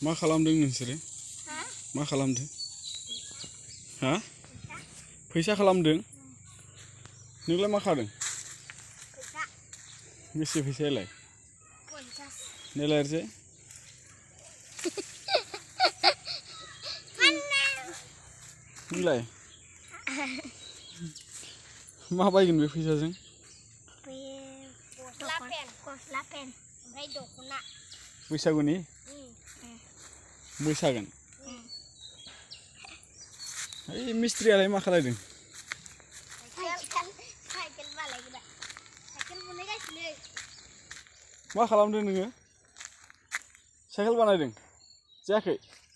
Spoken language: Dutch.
Ma kalam deng nih sri. kalam deng. Hah? Pisa kalam deng. Nih le ma kalam. Pisa. Bisa pisa le. Pisa. Nih le aja. Mana? Nih le. Ma apa ingin pisa sih? Pisa. Lapen. Kos lapen. Bayi dokuna. Pisa guni. मोसागोन ओइ मिस्ट्रियालाय मा खालामदों मा खालामदों नोङो साइकेल बानायदों जायाखै